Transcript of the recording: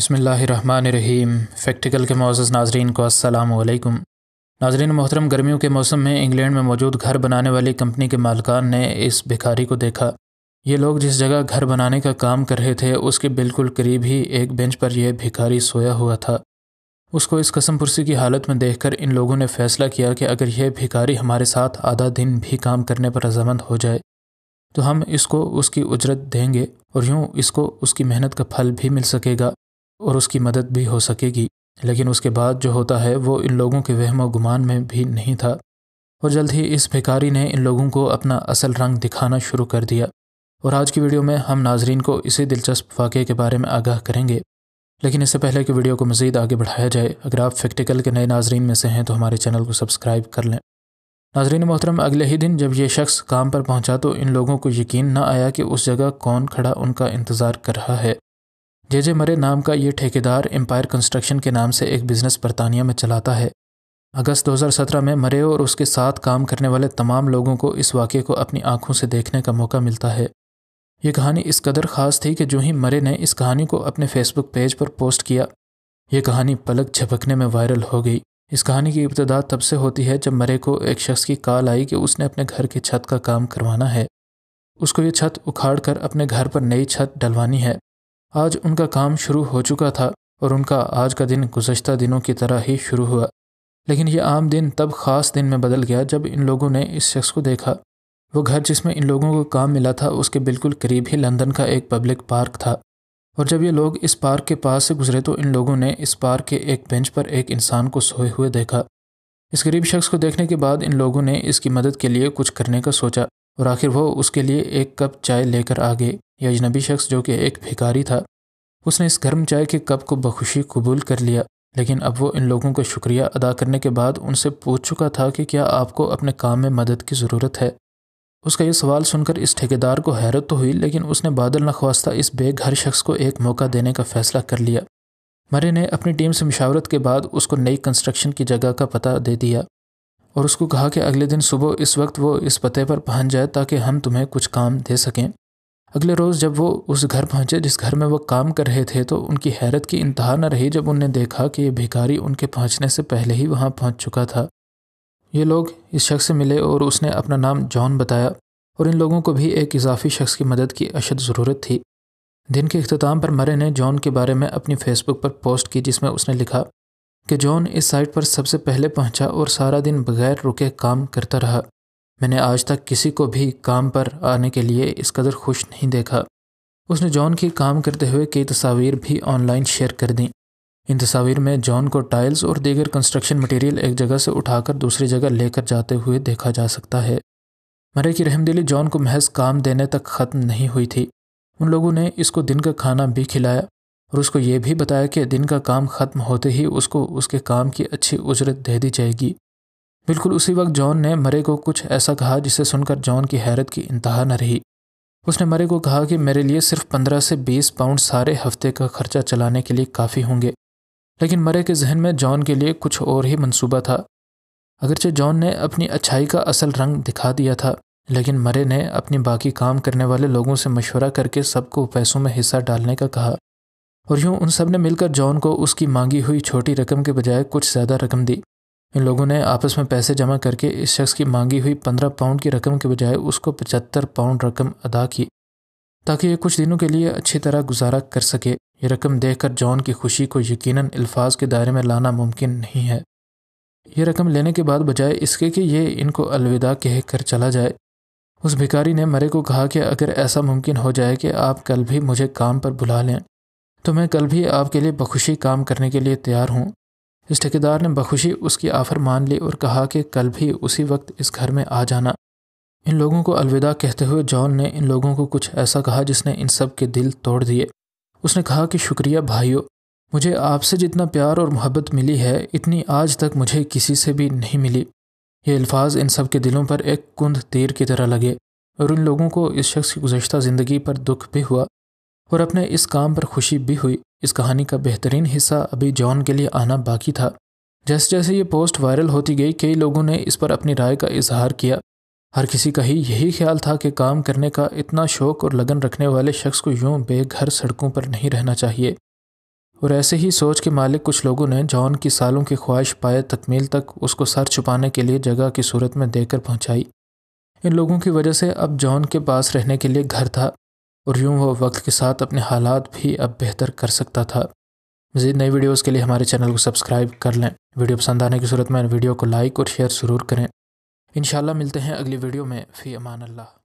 بسم اللہ الرحمن الرحیم۔ فیکٹیکل کے معزز ناظرین کو السلام علیکم۔ ناظرین محترم، گرمیوں کے موسم میں انگلینڈ میں موجود گھر بنانے والی کمپنی کے مالکان نے اس بھکاری کو دیکھا۔ یہ لوگ جس جگہ گھر بنانے کا کام کر رہے تھے، اس کے بالکل قریب ہی ایک بینچ پر یہ بھکاری سویا ہوا تھا۔ اس کو اس قسم پرسی کی حالت میں دیکھ کر ان لوگوں نے فیصلہ کیا کہ اگر یہ بھکاری ہمارے ساتھ آدھا دن بھی کام کرنے پر رضامند ہو جائے، تو ہم اس کو اس کی اجرت دیں گے اور یوں اس کو اس کی محنت کا پھل بھی مل سکے گا۔ اور اس کی مدد بھی ہو سکے گی۔ لیکن اس کے بعد جو ہوتا ہے، وہ ان لوگوں کے وہم و گمان میں بھی نہیں تھا۔ اور جلد ہی اس بھکاری نے ان لوگوں کو اپنا اصل رنگ دکھانا شروع کر دیا۔ اور آج کی ویڈیو میں ہم ناظرین کو اسی دلچسپ واقعے کے بارے میں آگاہ کریں گے۔ لیکن اس سے پہلے کہ ویڈیو کو مزید آگے بڑھایا جائے، اگر آپ فیکٹیکل کے نئے ناظرین میں سے ہیں تو ہمارے چینل کو سبسکرائب کر لیں۔ ناظرین محترم، اگلے ہی دن جب یہ شخص کام پر پہنچا تو ان لوگوں کو یقین نہ آیا کہ اس جگہ کون کھڑا ان کا انتظار کر رہا ہے۔ جے جے مرے نام کا یہ ٹھیکیدار امپائر کنسٹرکشن کے نام سے ایک بزنس برطانیہ میں چلاتا ہے۔ اگست دو ہزار سترہ میں مرے اور اس کے ساتھ کام کرنے والے تمام لوگوں کو اس واقعے کو اپنی آنکھوں سے دیکھنے کا موقع ملتا ہے۔ یہ کہانی اس قدر خاص تھی کہ جو ہی مرے نے اس کہانی کو اپنے فیس بک پیج پر پوسٹ کیا، یہ کہانی پلک جھپکنے میں وائرل ہو گئی۔ اس کہانی کی ابتدا تب سے ہوتی ہے جب مرے کو ایک شخص کی کال آئی کہ اس نے اپنے گھر کی چھت کا کام کروانا ہے۔ اس کو یہ چھت اکھاڑ کر اپنے گھر پر نئی چھت ڈلوانی ہے۔ آج ان کا کام شروع ہو چکا تھا اور ان کا آج کا دن گزشتہ دنوں کی طرح ہی شروع ہوا۔ لیکن یہ عام دن تب خاص دن میں بدل گیا جب ان لوگوں نے اس شخص کو دیکھا۔ وہ گھر جس میں ان لوگوں کو کام ملا تھا، اس کے بالکل قریب ہی لندن کا ایک پبلک پارک تھا۔ اور جب یہ لوگ اس پارک کے پاس سے گزرے تو ان لوگوں نے اس پارک کے ایک بینچ پر ایک انسان کو سوئے ہوئے دیکھا۔ اس غریب شخص کو دیکھنے کے بعد ان لوگوں نے اس کی مدد کے لیے کچھ کرنے کا سوچا اور آخر وہ اس کے لیے ایک کپ چائے لے کر آ گئے۔ یہ اجنبی شخص جو کہ ایک بھکاری تھا، اس نے اس گرم چائے کے کپ کو بخوشی قبول کر لیا، لیکن اب وہ ان لوگوں کا شکریہ ادا کرنے کے بعد ان سے پوچھ چکا تھا کہ کیا آپ کو اپنے کام میں مدد کی ضرورت ہے۔ اس کا یہ سوال سن کر اس ٹھیکیدار کو حیرت تو ہوئی، لیکن اس نے بادل نخواستہ اس بے گھر شخص کو ایک موقع دینے کا فیصلہ کر لیا۔ مرے نے اپنی ٹیم سے مشاورت کے بعد اس کو نئی کنسٹرکشن کی جگہ کا پتہ دے دیا اور اس کو کہا کہ اگلے دن صبح اس وقت وہ اس پتے پر پہنچ جائے تاکہ ہم تمہیں کچھ کام دے سکیں۔ اگلے روز جب وہ اس گھر پہنچے جس گھر میں وہ کام کر رہے تھے، تو ان کی حیرت کی انتہا نہ رہی جب انہوں نے دیکھا کہ یہ بھیکاری ان کے پہنچنے سے پہلے ہی وہاں پہنچ چکا تھا۔ یہ لوگ اس شخص سے ملے اور اس نے اپنا نام جان بتایا اور ان لوگوں کو بھی ایک اضافی شخص کی مدد کی اشد ضرورت تھی۔ دن کے اختتام پر مرے نے جان کے بارے میں اپنی فیس بک پر پوسٹ کی جس میں اس نے لکھا کہ جان اس سائٹ پر سب سے پہلے پہنچا اور سارا دن بغیر رکے کام کرتا رہا۔ میں نے آج تک کسی کو بھی کام پر آنے کے لیے اس قدر خوش نہیں دیکھا۔ اس نے جان کی کام کرتے ہوئے کئی تصاویر بھی آن لائن شیئر کر دیں۔ ان تصاویر میں جان کو ٹائلز اور دیگر کنسٹرکشن مٹیریل ایک جگہ سے اٹھا کر دوسری جگہ لے کر جاتے ہوئے دیکھا جا سکتا ہے۔ مرے کی رحم دلی جان کو محض کام دینے تک ختم نہیں ہوئی تھی۔ ان لوگوں نے اس کو دن کا کھانا بھی کھلایا اور اس کو یہ بھی بتایا کہ دن کا کام ختم ہوتے ہی اس کو اس کے کام کی اچھی اجرت دے دی جائے گی۔ بالکل اسی وقت جان نے مرے کو کچھ ایسا کہا جسے سن کر جان کی حیرت کی انتہا نہ رہی۔ اس نے مرے کو کہا کہ میرے لیے صرف پندرہ سے بیس پاؤنڈ سارے ہفتے کا خرچہ چلانے کے لیے کافی ہوں گے۔ لیکن مرے کے ذہن میں جان کے لیے کچھ اور ہی منصوبہ تھا۔ اگرچہ جان نے اپنی اچھائی کا اصل رنگ دکھا دیا تھا، لیکن مرے نے اپنی باقی کام کرنے والے لوگوں سے مشورہ کر کے سب کو پیسوں میں حصہ ڈالنے کا کہا۔ اور یوں ان سب نے مل کر جان کو اس کی مانگی ہوئی چھوٹی رقم کے بجائے کچھ زیادہ رقم دی۔ ان لوگوں نے آپس میں پیسے جمع کر کے اس شخص کی مانگی ہوئی پندرہ پاؤنڈ کی رقم کے بجائے اس کو پچہتر پاؤنڈ رقم ادا کی تاکہ یہ کچھ دنوں کے لیے اچھی طرح گزارا کر سکے۔ یہ رقم دیکھ کر جان کی خوشی کو یقیناً الفاظ کے دائرے میں لانا ممکن نہیں ہے۔ یہ رقم لینے کے بعد بجائے اس کے کہ یہ ان کو الوداع کہہ کر چلا جائے۔ اس بھکاری نے مرے کو کہا کہ اگر ایسا ممکن ہو جائے کہ آپ کل بھی مجھے کام پر بلا لیں، تو میں کل بھی آپ کے لیے بخوشی کام کرنے کے لیے تیار ہوں۔ اس ٹھیکیدار نے بخوشی اس کی آفر مان لی اور کہا کہ کل بھی اسی وقت اس گھر میں آ جانا۔ ان لوگوں کو الوداع کہتے ہوئے جان نے ان لوگوں کو کچھ ایسا کہا جس نے ان سب کے دل توڑ دیے۔ اس نے کہا کہ شکریہ بھائیو، مجھے آپ سے جتنا پیار اور محبت ملی ہے، اتنی آج تک مجھے کسی سے بھی نہیں ملی۔ یہ الفاظ ان سب کے دلوں پر ایک کند تیر کی طرح لگے اور ان لوگوں کو اس شخص کی گزشتہ زندگی پر دکھ بھی ہوا۔ اور اپنے اس کام پر خوشی بھی ہوئی۔ اس کہانی کا بہترین حصہ ابھی جان کے لیے آنا باقی تھا۔ جیسے جیسے یہ پوسٹ وائرل ہوتی گئی کئی لوگوں نے اس پر اپنی رائے کا اظہار کیا۔ ہر کسی کا ہی یہی خیال تھا کہ کام کرنے کا اتنا شوق اور لگن رکھنے والے شخص کو یوں بے گھر سڑکوں پر نہیں رہنا چاہیے۔ اور ایسے ہی سوچ کے مالک کچھ لوگوں نے جان کی سالوں کی خواہش پائے تکمیل تک اس کو سر چھپانے کے لیے جگہ کی صورت میں دے کر پہنچائی۔ ان لوگوں کی وجہ سے اب جان کے پاس رہنے کے لیے گھر تھا۔ اور یوں وہ وقت کے ساتھ اپنے حالات بھی اب بہتر کر سکتا تھا۔ مزید نئی ویڈیوز کے لیے ہمارے چینل کو سبسکرائب کر لیں۔ ویڈیو پسند آنے کی صورت میں ویڈیو کو لائک اور شیئر ضرور کریں۔ انشاءاللہ ملتے ہیں اگلی ویڈیو میں۔ فی امان اللہ۔